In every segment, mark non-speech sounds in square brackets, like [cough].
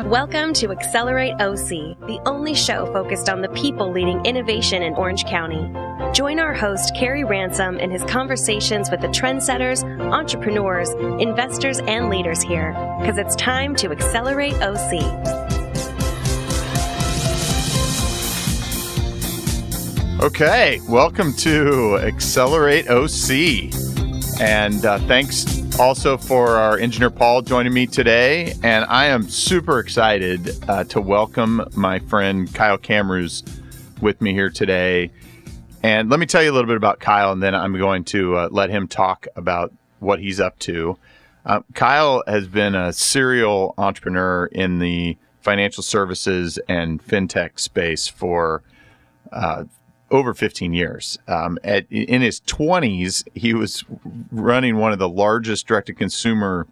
Welcome to Accelerate OC, the only show focused on the people leading innovation in Orange County. Join our host, Carey Ransom, in his conversations with the trendsetters, entrepreneurs, investors, and leaders here, because it's time to accelerate OC. Okay, welcome to Accelerate OC. And uh, thanks also for our engineer Paul joining me today. And I am super excited uh, to welcome my friend Kyle Kamrooz with me here today. And let me tell you a little bit about Kyle, and then I'm going to uh, let him talk about what he's up to. Uh, Kyle has been a serial entrepreneur in the financial services and fintech space for uh, over 15 years. Um, at, in his 20s, he was running one of the largest direct to consumer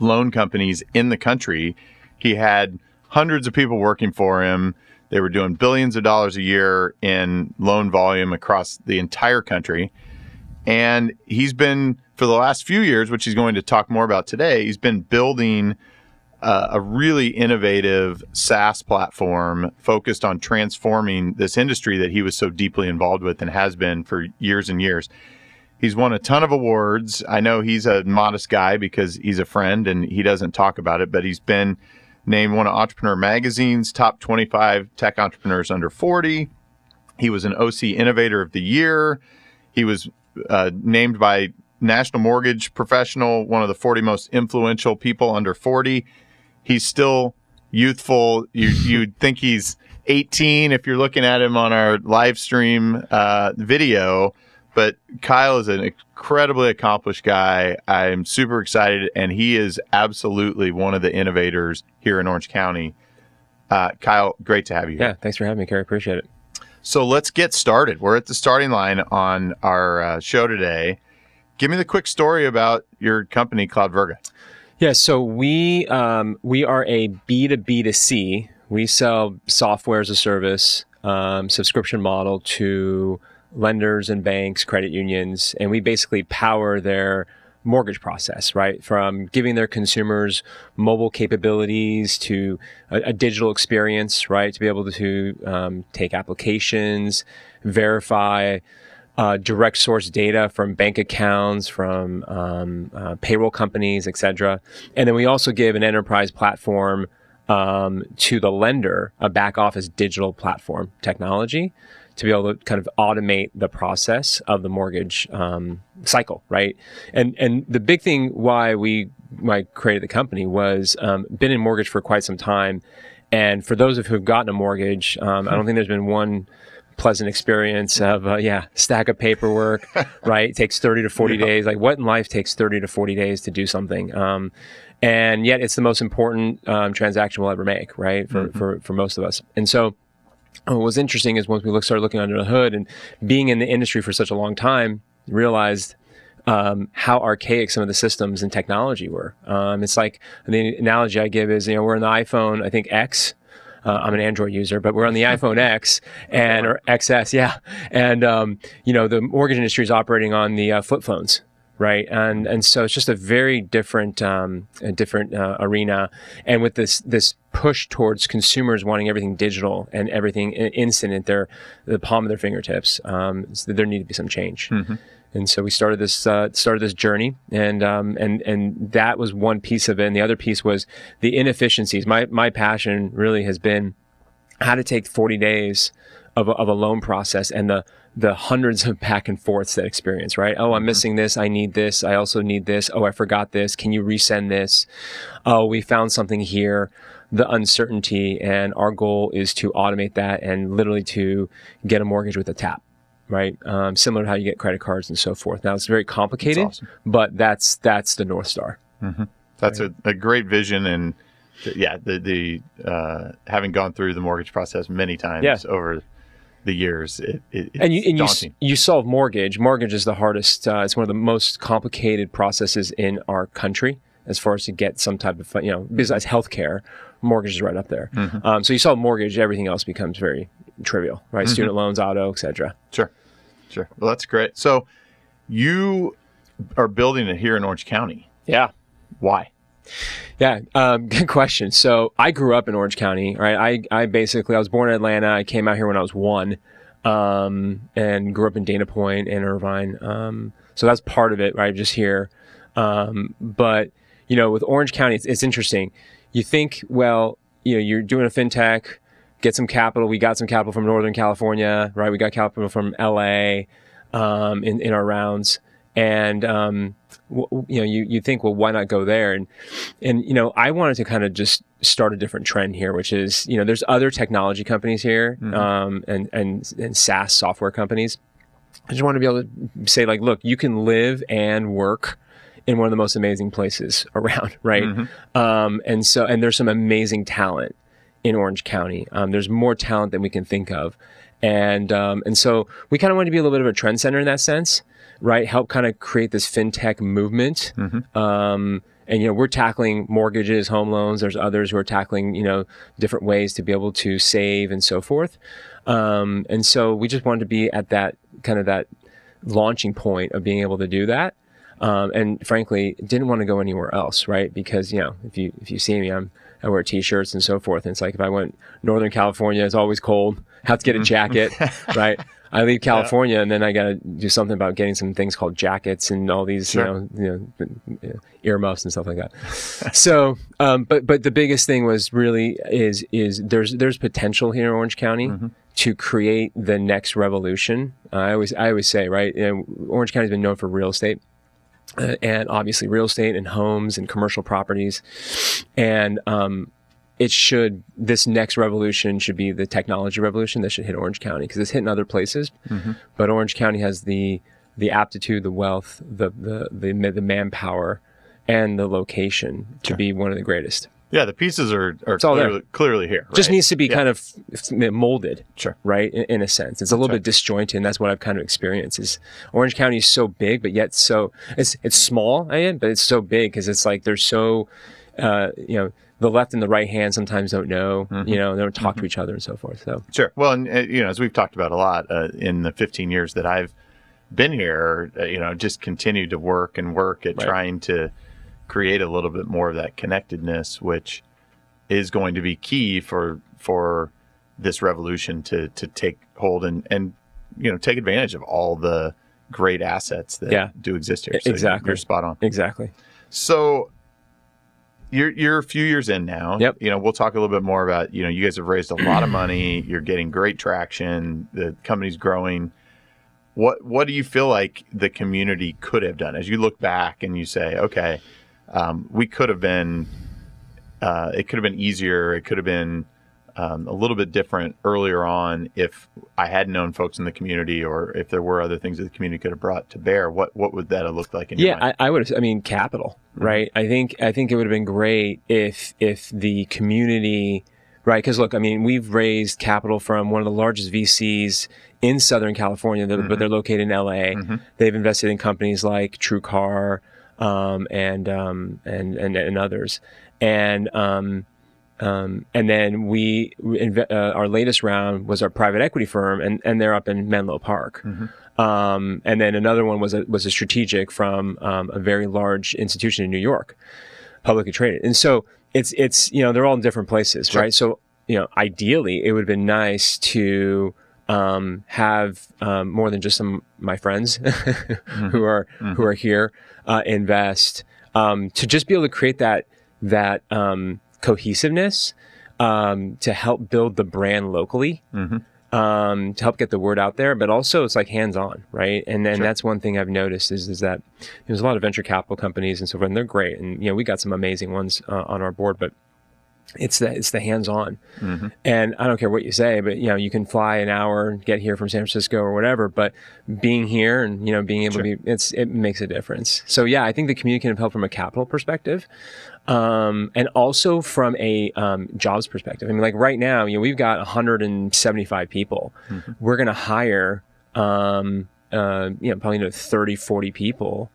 loan companies in the country. He had hundreds of people working for him. They were doing billions of dollars a year in loan volume across the entire country. And he's been, for the last few years, which he's going to talk more about today, he's been building uh, a really innovative SaaS platform focused on transforming this industry that he was so deeply involved with and has been for years and years. He's won a ton of awards. I know he's a modest guy because he's a friend and he doesn't talk about it, but he's been named one of Entrepreneur Magazine's top 25 tech entrepreneurs under 40. He was an OC Innovator of the Year. He was uh, named by National Mortgage Professional one of the 40 most influential people under 40 he's still youthful. You you'd think he's 18 if you're looking at him on our live stream uh, video. But Kyle is an incredibly accomplished guy. I'm super excited, and he is absolutely one of the innovators here in Orange County. Uh, Kyle, great to have you. Here. Yeah, thanks for having me, Carey. Appreciate it. So let's get started. We're at the starting line on our uh, show today. Give me the quick story about your company, Cloudvirga. Yeah, so we um, we are a B to B to C. We sell software as a service um, subscription model to lenders and banks, credit unions, and we basically power their mortgage process, right? From giving their consumers mobile capabilities to a, a digital experience, right? To be able to um, take applications, verify uh, direct source data from bank accounts, from um, uh, payroll companies, et cetera. And then we also give an enterprise platform um, to the lender, a back office digital platform technology to be able to kind of automate the process of the mortgage um, cycle, right? And and the big thing why we why I created the company was um, been in mortgage for quite some time, and for those of who have gotten a mortgage, um, I don't think there's been one pleasant experience of uh, yeah stack of paperwork [laughs] right it takes 30 to 40 yeah. days like what in life takes 30 to 40 days to do something um, and yet it's the most important um, transaction we'll ever make right for, mm-hmm. for, for most of us and so what was interesting is once we look, started looking under the hood and being in the industry for such a long time realized um, how archaic some of the systems and technology were. Um, it's like the analogy I give is, you know, we're in the iPhone, I think X, uh, I'm an Android user, but we're on the [laughs] iPhone X and or XS, yeah. And um, you know, the mortgage industry is operating on the uh, flip phones right? And and so it's just a very different um, a different uh, arena. And with this this push towards consumers wanting everything digital and everything instant at their the palm of their fingertips, um, so there need to be some change. Mm-hmm. And so we started this uh, started this journey, and um, and and that was one piece of it. And the other piece was the inefficiencies. My my passion really has been how to take 40 days of a, of a loan process and the the hundreds of back and forths that experience, right? Oh, I'm mm-hmm. missing this. I need this. I also need this. Oh, I forgot this. Can you resend this? Oh, we found something here. The uncertainty and our goal is to automate that and literally to get a mortgage with a tap right? Um, similar to how you get credit cards and so forth. Now it's very complicated, that's awesome. but that's that's the north star. Mm-hmm. That's right. a, a, great vision, and yeah, the the uh, having gone through the mortgage process many times yeah. over the years, it, it, and you and you, you solve mortgage. Mortgage is the hardest. Uh, it's one of the most complicated processes in our country as far as to get some type of you know besides healthcare mortgage is right up there mm-hmm. um, so you solve mortgage everything else becomes very trivial, right? Mm-hmm. Student loans, auto, etc. Sure, sure. Well, that's great. So you are building it here in Orange County. Yeah. Why? Yeah, um, [laughs] good question. So I grew up in Orange County, right? I, I basically I was born in Atlanta. I came out here when I was one, um, and grew up in Dana Point and Irvine. Um, so that's part of it, right? Just here, um, but you know, with Orange County, it's, it's interesting. You think, well, you know, you're doing a fintech, get some capital. We got some capital from Northern California, right? We got capital from LA um, in in our rounds, and um, w- you know, you you think, well, why not go there? And and you know, I wanted to kind of just start a different trend here, which is, you know, there's other technology companies here, um, and and and SaaS software companies. I just want to be able to say, like, look, you can live and work in one of the most amazing places [laughs] around, right? Um, and so, and there's some amazing talent in Orange County. Um, there's more talent than we can think of, and um, and so we kind of want to be a little bit of a trend center in that sense, right? Help kind of create this fintech movement. Um, and you know we're tackling mortgages, home loans. There's others who are tackling you know different ways to be able to save and so forth. Um, and so we just wanted to be at that kind of that launching point of being able to do that. Um, and frankly, didn't want to go anywhere else, right? Because you know, if you if you see me, I'm I wear t-shirts and so forth. And it's like if I went Northern California, it's always cold. Have to get a jacket, [laughs] right? I leave California and then I got to do something about getting some things called jackets and all these, Sure. you know, you know, earmuffs and stuff like that. so, um, but but the biggest thing was really is is there's there's potential here in Orange County to create the next revolution. Uh, I always I always say right, you know, Orange County's been known for real estate uh, and obviously real estate and homes and commercial properties. And um, it should, this next revolution should be the technology revolution that should hit Orange County because it's hitting other places. But Orange County has the, the aptitude, the wealth, the, the, the, the manpower, and the location to be one of the greatest. Yeah, the pieces are, are all there. clearly, clearly here. Just needs to be Yeah. kind of molded Sure. right in, in a sense it's a little bit disjointed and that's what i've kind of experienced is orange county is so big but yet so it's it's small I am, but it's so big because it's like they're so uh, you know the left and the right hand sometimes don't know you know they don't talk to each other and so forth so Sure. Well, and you know, as we've talked about a lot uh, in the 15 years that I've been here, uh, you know, just continue to work and work at Right. trying to create a little bit more of that connectedness, which is going to be key for for this revolution to to take hold and and you know take advantage of all the great assets that Yeah. do exist here. So Exactly. You're spot on. exactly So you're you're a few years in now. Yep. You know, we'll talk a little bit more about, you know, you guys have raised a lot of money, [clears throat] you're getting great traction, the company's growing. What what do you feel like the community could have done as you look back and you say, okay, um, we could have been uh, it could have been easier, it could have been um, a little bit different earlier on if I had known folks in the community or if there were other things that the community could have brought to bear. What what would that have looked like in your yeah? I, I would have i mean capital right? I think i think it would have been great if if the community right? Because look i mean we've raised capital from one of the largest vcs in southern california they're- but they're located in la they've invested in companies like truecar um, and, um, and and and others and um, um, and then we, uh, our latest round was our private equity firm, and, and they're up in Menlo Park. Um, and then another one was a, was a strategic from um, a very large institution in New York, publicly traded. And so it's it's you know they're all in different places, right? So you know ideally it would have been nice to um, have um, more than just some my friends [laughs] who are who are here uh, invest um, to just be able to create that that um, cohesiveness um, to help build the brand locally. Um, to help get the word out there, but also it's like hands on, right? And then that's one thing I've noticed is is that there's a lot of venture capital companies and so forth, and they're great, and you know we got some amazing ones uh, on our board, but it's the it's the hands on, and I don't care what you say, but you know you can fly an hour and get here from San Francisco or whatever, but being here and you know being able to be it's it makes a difference. So yeah, I think the community can help from a capital perspective, um, and also from a um, jobs perspective. I mean, like right now, you know, we've got 175 people. We're going to hire, um, uh, you know, probably you know, 30, 40 people.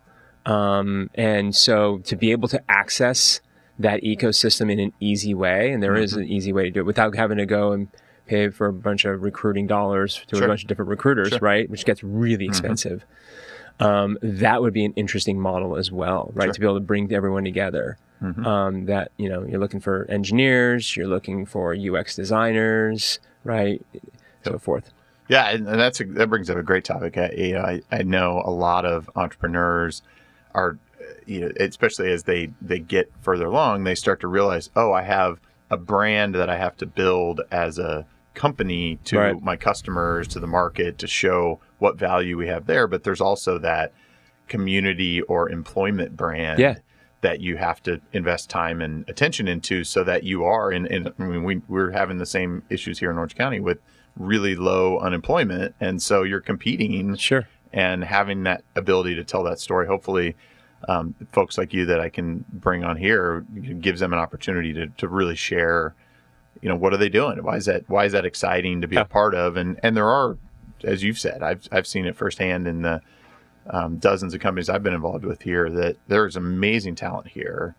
Um, and so to be able to access that ecosystem in an easy way, and there is an easy way to do it without having to go and pay for a bunch of recruiting dollars to Sure. a bunch of different recruiters, right? Which gets really expensive. Um, that would be an interesting model as well, right? Sure. To be able to bring everyone together. Mhm. Um, that you know you're looking for engineers, you're looking for UX designers, right, so forth. Yeah, and, that's a, that brings up a great topic. I, you know, I, I know a lot of entrepreneurs are, you know, especially as they they get further along, they start to realize, oh, I have a brand that I have to build as a company to Right. my customers, to the market, to show what value we have there. But there's also that community or employment brand Yeah. that you have to invest time and attention into so that you are in, in I mean we we're having the same issues here in Orange County with really low unemployment and so you're competing Sure. and having that ability to tell that story hopefully um, folks like you that I can bring on here gives them an opportunity to, to really share you know what are they doing why is that why is that exciting to be Yeah. a part of and and there are as you've said I've, I've seen it firsthand in the um, dozens of companies I've been involved with here that there's amazing talent here.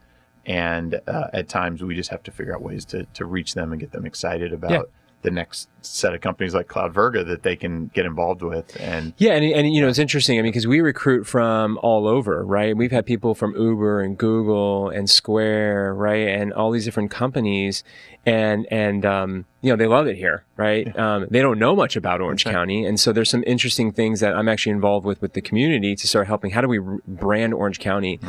And uh, at times we just have to figure out ways to, to reach them and get them excited about Yeah. The next set of companies like Cloudvirga that they can get involved with. And Yeah, and, and you know it's interesting. I mean, because we recruit from all over, right? We've had people from Uber and Google and Square, right, and all these different companies, and and um, you know they love it here, right? Um, they don't know much about Orange Okay. County, and so there's some interesting things that I'm actually involved with with the community to start helping. How do we brand Orange County?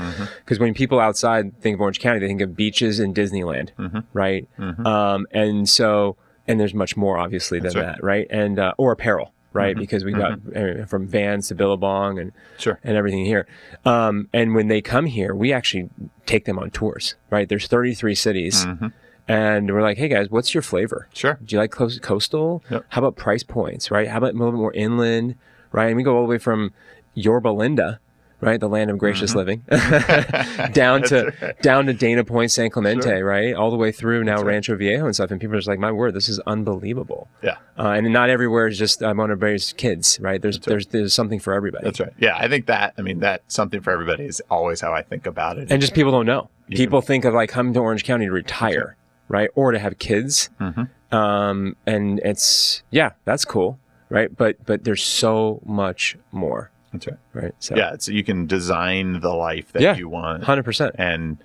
Because when people outside think of Orange County, they think of beaches and Disneyland, Mhm. right? Mhm. Um, and so, and there's much more obviously than right. that, right? And uh, or apparel, right? Mhm. Because we got uh, from Vans to Billabong and sure. and everything here. Um, and when they come here, we actually take them on tours, right? There's 33 cities, Mhm. and we're like, hey guys, what's your flavor? Sure. Do you like coast- coastal? Yep. How about price points, right? How about a little bit more inland, right? And we go all the way from Yorba Linda, right, the land of gracious living, [laughs] [laughs] down to Mm-hmm. Right. down to Dana Point, San Clemente, Sure. right, all the way through now That's right. Rancho Viejo and stuff. And people are just like, my word, this is unbelievable. Yeah. Uh, and not everywhere is just I want to raise kids, right? There's there's there's something for everybody. That's right. Yeah. I think that, I mean, that something for everybody is always how I think about it. And just people don't know. You People think of like coming to Orange County to retire, right, or to have kids. Mhm. Um, and it's yeah, that's cool, right? But but there's so much more, That's right. right? So Yeah. so you can design the life that Yeah. you want. hundred percent. and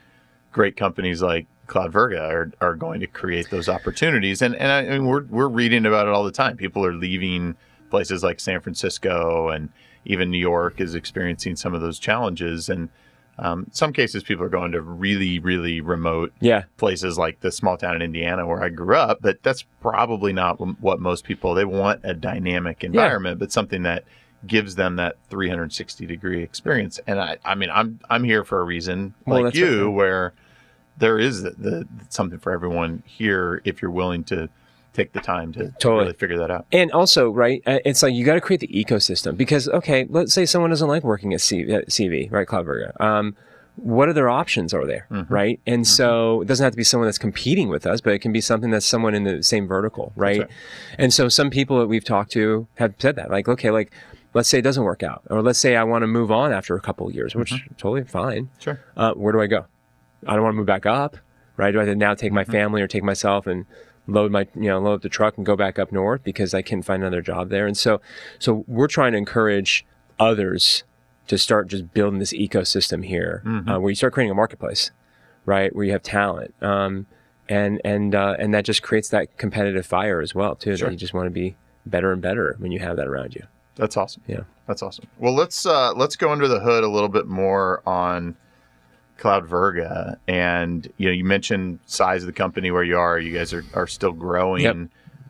great companies like Cloudvirga are, are going to create those opportunities. And and I, I mean, we're we're reading about it all the time. People are leaving places like San Francisco and even New York is experiencing some of those challenges. And um, some cases, people are going to really really remote Yeah, places like the small town in Indiana where I grew up. But that's probably not what most people. They want a dynamic environment, but something that gives them that 360 degree experience. And I, I mean, I'm I'm here for a reason, Well, like right, you, where there is the, the something for everyone here if you're willing to take the time to, to Totally. really figure that out. and also right, uh, it's like you got to create the ecosystem because okay, let's say someone doesn't like working at CV, right, Cloudvirga. Um, what other options are there, Mhm. right? And so it doesn't have to be someone that's competing with us, but it can be something that's someone in the same vertical, right? right. And so some people that we've talked to have said that, like, okay, like let's say it doesn't work out, or let's say I want to move on after a couple of years, which is totally fine. Sure. Uh, where do I go? I don't want to move back up, right? Do I now take my Mm-hmm. family or take myself and load my, you know, load up the truck and go back up north because I can't find another job there? And so, so we're trying to encourage others to start just building this ecosystem here, Mhm. uh, where you start creating a marketplace, right? Where you have talent, um, and and uh, and that just creates that competitive fire as well too. Sure. That you just want to be better and better when you have that around you. That's awesome. Yeah. That's awesome. Well, let's uh, let's go under the hood a little bit more on Cloudvirga, and you know, you mentioned size of the company where you are. You guys are, are still growing. Yep.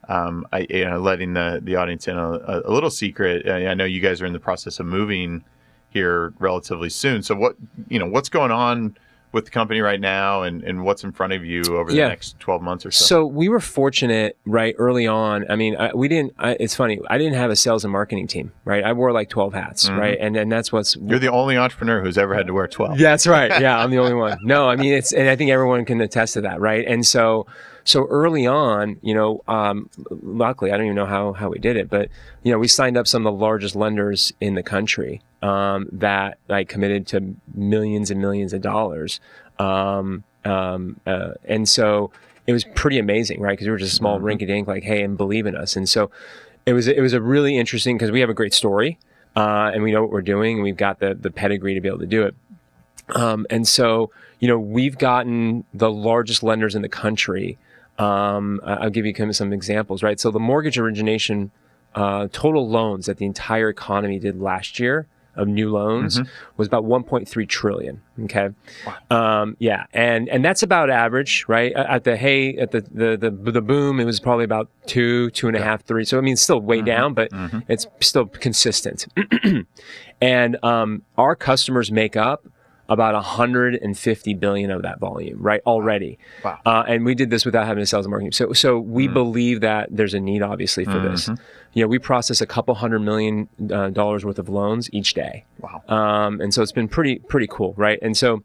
Um, I you know, letting the the audience in a, a little secret. I I know you guys are in the process of moving here relatively soon. So what you know, what's going on with the company right now, and and what's in front of you over the Yeah. next twelve months or so? So we were fortunate, right, early on. I mean, I, we didn't. I, it's funny. I didn't have a sales and marketing team, right? I wore like twelve hats, Mhm. right, and and that's what's. You're the only entrepreneur who's ever had to wear twelve. Yeah, that's right. Yeah, I'm the only one. No, I mean it's, and I think everyone can attest to that, right? And so, so early on, you know, um, luckily, I don't even know how how we did it, but you know, we signed up some of the largest lenders in the country um, that like committed to millions and millions of dollars, um, um, uh, and so it was pretty amazing, right? Because we were just a small Mhm. rinky-dink, like, hey, and believe in us, and so it was it was a really interesting because we have a great story uh, and we know what we're doing and we've got the the pedigree to be able to do it Um, and so, you know, we've gotten the largest lenders in the country. Um, I'll give you some examples, right? So the mortgage origination uh, total loans that the entire economy did last year of new loans was about 1.3 trillion. Okay, um, yeah, and and that's about average, right? At the hey, at the the the, the boom, it was probably about two, two and a half, three. So I mean, it's still way down, but it's still consistent. [clears throat] and um, our customers make up about 150 billion of that volume, right? Already. Wow. Uh, and we did this without having a sales and marketing. So, so we believe that there's a need, obviously, for this. You know, we process a couple hundred million uh, dollars worth of loans each day. Wow. Um, and so it's been pretty, pretty cool, right? And so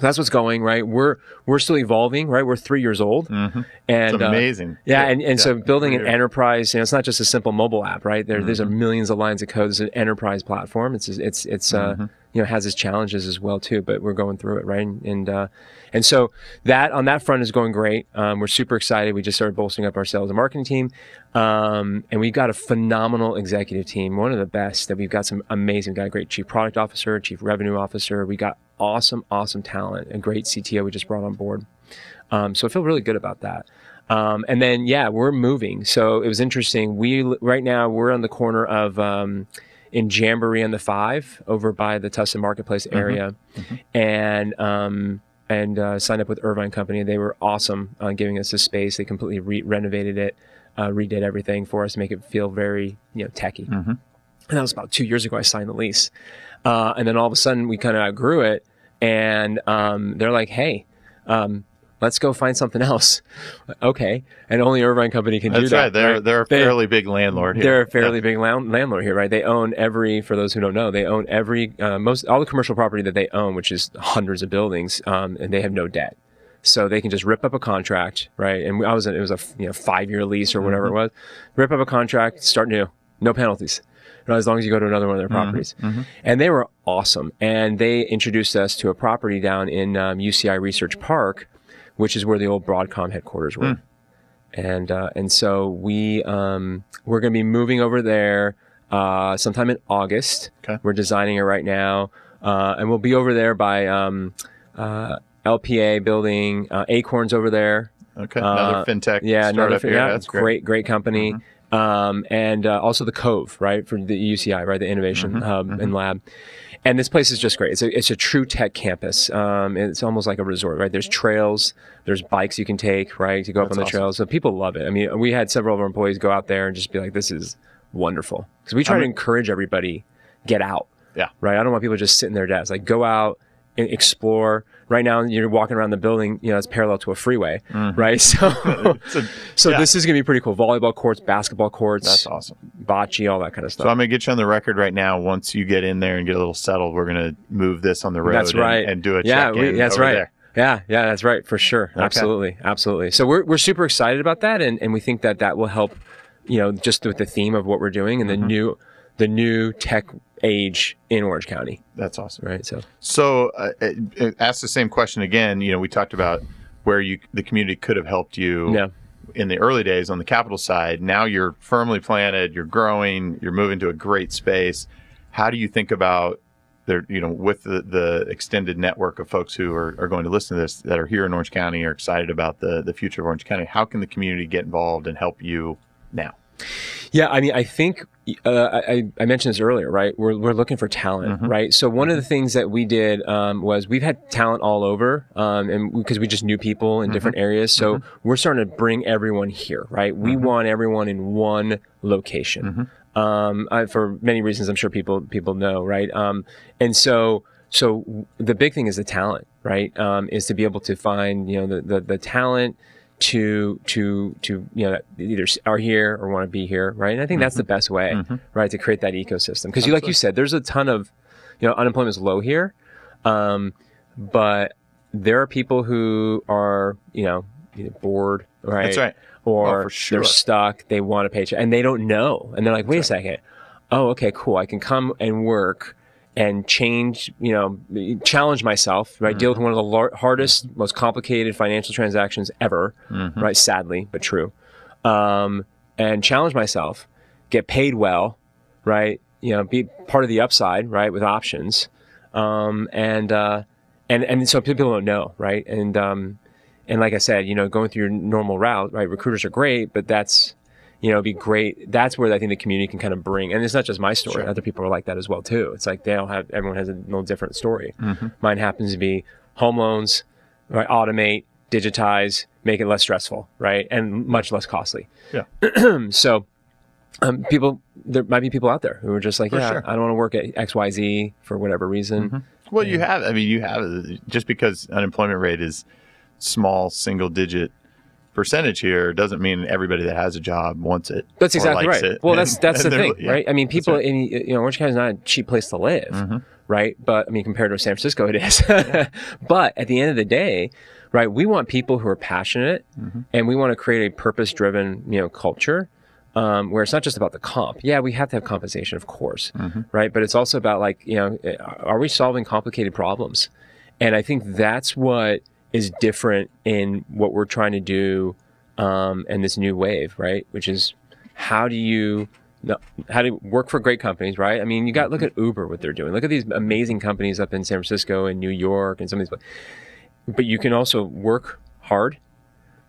that's what's going, right? We're we're still evolving, right? We're three years old, and It's uh, amazing. yeah, and, and so building an enterprise, you know, it's not just a simple mobile app, right? There, There's a Mm-hmm. millions of lines of code. It's an enterprise platform. It's it's it's uh, Mm-hmm. You know has its challenges as well too, but we're going through it, right? And and, uh, and so that on that front is going great. Um, we're super excited. We just started bolstering up our sales and marketing team, um, and we've got a phenomenal executive team, one of the best. That we've got some amazing. We've got a great chief product officer, chief revenue officer. We got awesome, awesome talent. A great CTO we just brought on board. Um, so I feel really good about that. Um, and then yeah, we're moving. So it was interesting. We right now we're on the corner of um, in Jamboree on the Five over by the Tustin Marketplace area, and um, and uh, signed up with Irvine Company. They were awesome on giving us the space. They completely re- renovated it, uh, redid everything for us to make it feel very you know techy. And that was about two years ago. I signed the lease, uh, and then all of a sudden we kind of outgrew it, and um, they're like, "Hey, um, let's go find something else." [laughs] okay, and only Irvine Company can do that. That's right. They're they're a They- fairly big landlord here. they're a fairly big land- landlord here, right? They own every. For those who don't know, they own every uh, most all the commercial property that they own, which is hundreds of buildings, um, and they have no debt, so they can just rip up a contract, right? And I was it was a you know five year lease or whatever it was, rip up a contract, start new, no penalties. As long as you go to another one of their properties, and they were awesome. And they introduced us to a property down in um, UCI Research Park, which is where the old Broadcom headquarters were and uh, and so we um, we're going to be moving over there uh, sometime in August. Okay. We're designing it right now, uh, and we'll be over there by um, uh, LPA building uh, Acorns over there. Okay. Another Uh, fintech. Yeah, another startup here. yeah, That's great, great. great, company. Um, and uh, also the Cove, right, for the UCI, right, the Innovation Hub and Lab. And this place is just great. It's a it's a true tech campus. Um, it's almost like a resort, right? There's trails, there's bikes you can take, right, to go up on the awesome. trails. So people love it. I mean, we had several of our employees go out there and just be like, "This is wonderful," because we try I to encourage everybody get out. Yeah. Right. I don't want people just sitting in their desks. Like, go out and explore. Right now, you're walking around the building. You know, it's parallel to a freeway, right? [laughs] So, [laughs] a- so Yeah. this is gonna be pretty cool. Volleyball courts, basketball courts, that's awesome. bocce, all that kind of stuff. So I'm gonna get you on the record right now. Once you get in there and get a little settled, we're gonna move this on the road. that's right. And, do a yeah, check-in we- that's right. there. Yeah, yeah, that's right for sure. Absolutely, absolutely. So we're we're super excited about that, and and we think that that will help. You know, just with the theme of what we're doing and the Mm-hmm. new, the new tech age in Orange County, That's awesome. right? So So, uh, uh, uh, ask the same question again. You know, we talked about where you the community could have helped you yeah, in the early days on the capital side. Now you're firmly planted. You're growing. You're moving to a great space. How do you think about there? You know, with the, the extended network of folks who are, are going to listen to this that are here in Orange County, are excited about the the future of Orange County. How can the community get involved and help you now? Yeah, I mean, I think uh, I, I mentioned this earlier, right? We're, we're looking for talent, Mm-hmm. right? So one of the things that we did um, was we've had talent all over, um, and because we just knew people in different Mm-hmm. areas, so we're starting to bring everyone here, right? We want everyone in one location. Mm-hmm. Um, I, for many reasons, I'm sure people people know, right? Um, and so so the big thing is the talent, right? Um, is to be able to find you know the the, the talent to to to you know either are here or want to be here, right? And I think that's the best way, right, to create that ecosystem. Because you, like you said, there's a ton of you know unemployment is low here, um, but there are people who are you know either bored, right? That's right. Or Oh, sure. they're stuck, they want a paycheck, and they don't know, and they're like, wait a second, oh, okay, cool, I can come and work and change, you know, challenge myself, right? Deal with one of the lar- hardest, most complicated financial transactions ever, right? Sadly, but true. Um, and challenge myself, get paid well, right? You know, be part of the upside, right? With options, um, and uh, and and so people don't know, right? And um, and like I said, you know, going through your normal route, right? Recruiters are great, but that's you know, it'd be great. That's where I think the community can kind of bring, and it's not just my story. Sure. Other people are like that as well too. It's like they all have, everyone has a little different story. Mm-hmm. Mine happens to be home loans, right? Automate, digitize, make it less stressful, right? And much less costly. Yeah. [clears throat] so, um, people, there might be people out there who are just like, For yeah, sure. I don't want to work at X, Y, Z for whatever reason. Mm-hmm. Well, you have. I mean, you have uh, just because unemployment rate is small, single digit percentage here doesn't mean everybody that has a job wants it. That's exactly right. it. Well, [laughs] And- that's that's the thing, yeah. right? I mean, people right. in you know Orange County is not a cheap place to live, Mm-hmm. right? But I mean, compared to San Francisco, it is. [laughs] but at the end of the day, right, we want people who are passionate, Mm-hmm. and we want to create a purpose-driven, you know, culture. Um, where it's not just about the comp. Yeah, we have to have compensation, of course, Mm-hmm. right? But it's also about like, you know, are we solving complicated problems? And I think that's what is different in what we're trying to do um, and this new wave, right? Which is how do you how do you work for great companies, right? I mean, you got look at Uber, what they're doing. Look at these amazing companies up in San Francisco and New York and some of these. But you can also work hard,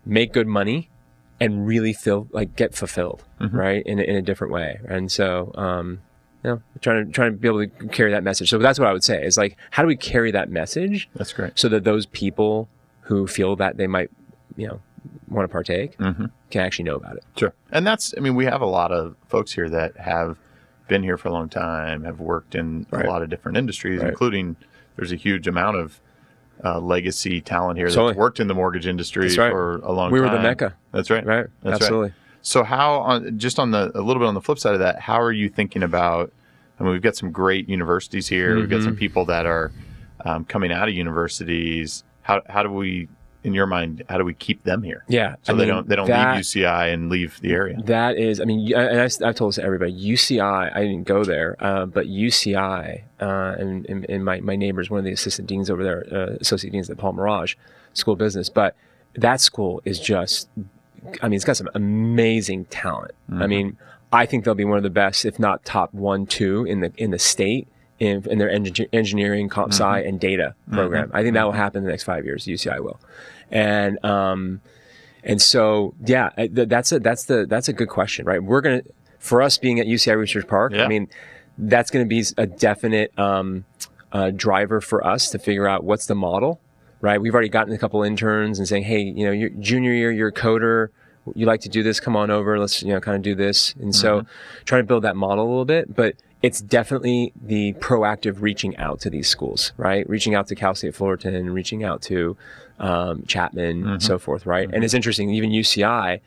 make good money, and really feel like get fulfilled, right? In in a different way. And so, um, you know, trying to trying to be able to carry that message. So that's what I would say is like, how do we carry that message That's great. so that those people who feel that they might, you know, want to partake Mm-hmm. can actually know about it. Sure. And that's, I mean, we have a lot of folks here that have been here for a long time, have worked in Right. a lot of different industries, Right. including there's a huge amount of uh, legacy talent here Totally. that's worked in the mortgage industry right. for a long We time. We were the mecca. That's right. Right. That's right. So how on just on the a little bit on the flip side of that, how are you thinking about? I mean, we've got some great universities here. We've got some Mm-hmm. people that are um, coming out of universities. How how do we, in your mind, how do we keep them here Yeah. so I they mean, don't they don't that, leave UCI and leave the area? That is, I mean, y- and I, have told this to everybody. UCI, I didn't go there, uh, but UCI, uh, and, and, and my, my neighbor is one of the assistant deans over there, uh, associate deans at Paul Merage School of Business. But that school is just, I mean, it's got some amazing talent. I mean, I think they'll be one of the best, if not top one, two in the in the state in, in their engi- engineering, comp sci, and data program. I think that will happen in the next five years. UCI will, and um, and so, yeah, th- that's a that's the that's a good question, right? We're gonna for us being at UCI Research Park. Yeah. I mean, that's going to be a definite um, uh, driver for us to figure out what's the model, right? We've already gotten a couple interns and saying, hey, you know, your junior year, you're a coder. You like to do this? Come on over. Let's you know kind of do this. And so, mm-hmm. trying to build that model a little bit, but. It's definitely the proactive reaching out to these schools, right? Reaching out to Cal State Fullerton, reaching out to um, Chapman, mm-hmm. so forth, right? Mm-hmm. And it's interesting, even UCI,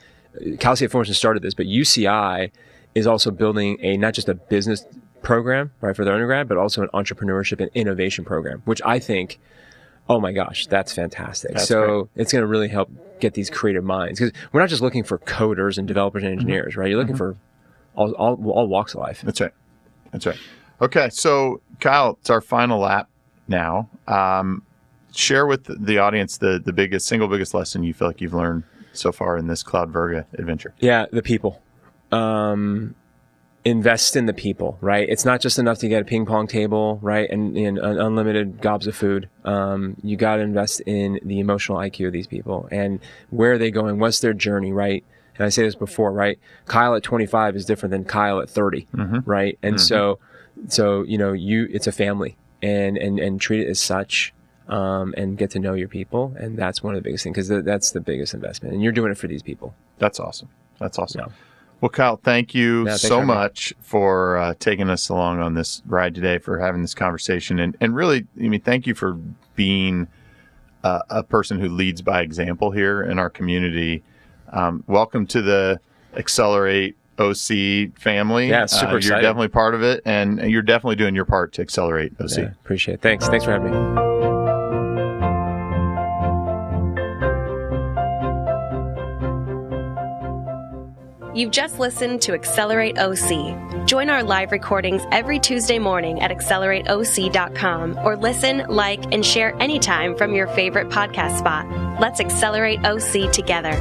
Cal State Fullerton started this, but UCI is also building a not just a business program, right, for their undergrad, but also an entrepreneurship and innovation program, which I think, oh my gosh, that's fantastic. That's so it's going to really help get these creative minds because we're not just looking for coders and developers and engineers, right? You're looking for all, all, all walks of life. That's right. That's right. Okay, so Kyle, it's our final lap now. Um, share with the audience the the biggest single biggest lesson you feel like you've learned so far in this Cloudvirga adventure. Yeah, the people. Um, invest in the people, right? It's not just enough to get a ping pong table, right? And, and un- unlimited gobs of food. Um, you got to invest in the emotional IQ of these people and where are they going? What's their journey, right? And I say this before, right? Kyle at 25 is different than Kyle at 30, right? And so, so you know, you it's a family, and and and treat it as such. Um, and get to know your people, and that's one of the biggest things because that's the biggest investment, and you're doing it for these people. That's awesome. That's awesome. Yeah. Well, Kyle, thank you Yeah, so for having me. much for uh, taking us along on this ride today, for having this conversation, and and really, I mean, thank you for being uh, a person who leads by example here in our community. Um, welcome to the Accelerate OC family. Yeah, super Uh, You're excited. definitely part of it, and you're definitely doing your part to accelerate OC. Yeah, appreciate it. Thanks. Thanks for having me. You've just listened to Accelerate OC. Join our live recordings every Tuesday morning at accelerateoc.com or listen, like, and share anytime from your favorite podcast spot. Let's accelerate OC together.